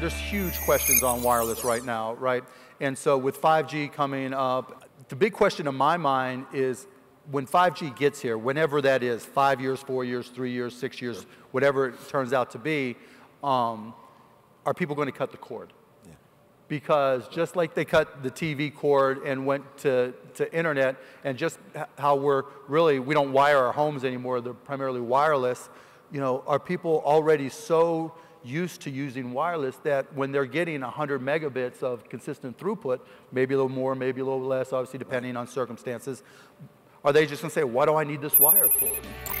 there's huge questions on wireless right now, right? And so with 5G coming up, the big question in my mind is when 5G gets here, whenever that is, five years, four years, three years, six years, whatever it turns out to be, um, are people going to cut the cord? Because just like they cut the TV cord and went to, to internet, and just how we're really, we don't wire our homes anymore, they're primarily wireless, you know, are people already so used to using wireless that when they're getting 100 megabits of consistent throughput, maybe a little more, maybe a little less, obviously depending on circumstances, are they just going to say, what do I need this wire for?